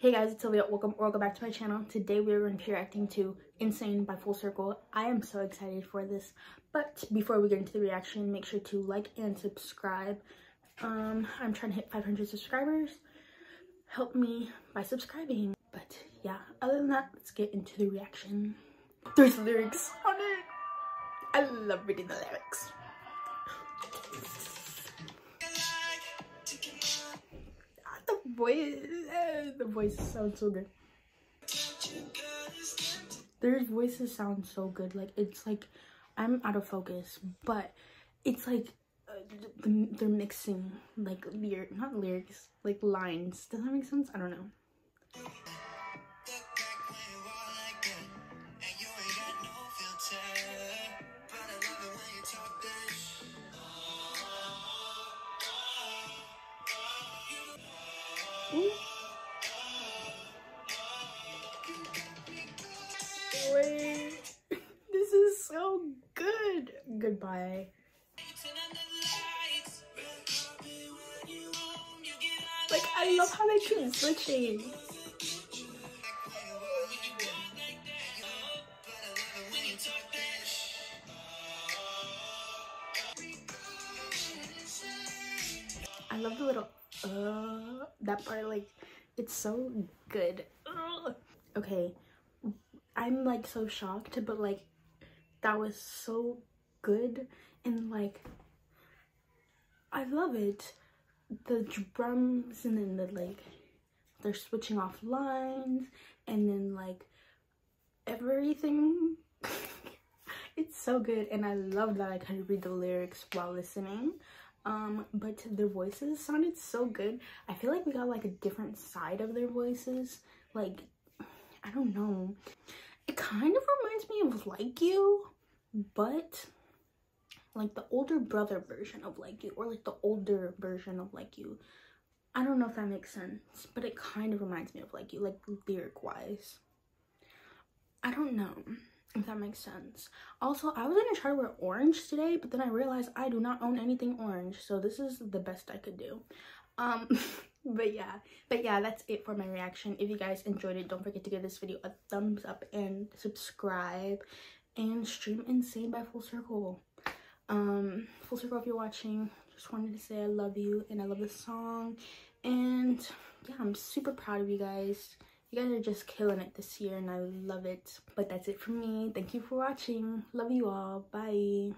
Hey guys, it's Silvia. Welcome welcome back to my channel. Today we are going to be reacting to Insane by Full Circle. I am so excited for this. But before we get into the reaction, make sure to like and subscribe. Um, I'm trying to hit 500 subscribers. Help me by subscribing. But yeah, other than that, let's get into the reaction. There's lyrics on it. I love reading the lyrics. Voice the voices sound so good. Their voices sound so good like it's like i'm out of focus but it's like uh, they're mixing like lyric not lyrics like lines. Does that make sense? I don't know Wait, this is so good. Goodbye. Like, I love how they keep switching. I love the little uh that part like it's so good. Ugh. okay i'm like so shocked but like that was so good and like i love it. The drums and then the like they're switching off lines and then like everything. It's so good and i love that i can read the lyrics while listening um but their voices sounded so good. I feel like we got like a different side of their voices. Like i don't know. It kind of reminds me of like you but like the older brother version of like you or like the older version of like you. I don't know if that makes sense but it kind of reminds me of like you like lyric wise i don't know if that makes sense. Also i was gonna try to wear orange today but then i realized i do not own anything orange so this is the best i could do. Um but yeah but yeah that's it for my reaction. If you guys enjoyed it don't forget to give this video a thumbs up and subscribe and stream insane by full circle. Um full circle if you're watching just wanted to say i love you and i love the song. And yeah i'm super proud of you guys you guys are just killing it this year and I love it. But that's it from me. Thank you for watching. Love you all. Bye.